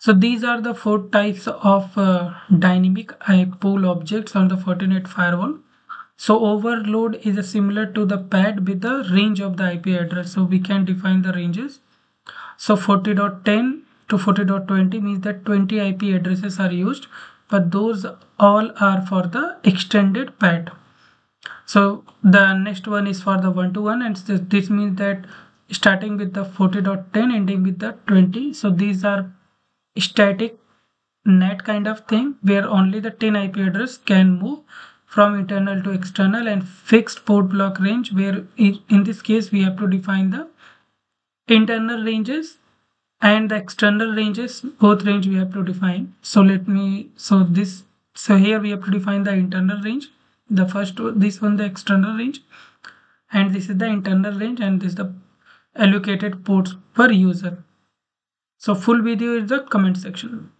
so these are the four types of uh, dynamic pool objects on the Fortinet firewall. So overload is similar to the PAT with the range of the ip address. So we can define the ranges. So 40.10 to 40.20 means that 20 ip addresses are used but those all are for the extended PAT. So the next one is for the one-to-one and this means that starting with the 40.10 ending with the 20 so these are static NAT kind of thing where only the 10 ip address can move from internal to external and fixed port block range where in this case we have to define the internal ranges and the external ranges both range we have to define. So let me so this so here we have to define the internal range. The first this one the external range and this is the internal range and this is the allocated ports per user so full video is the comment section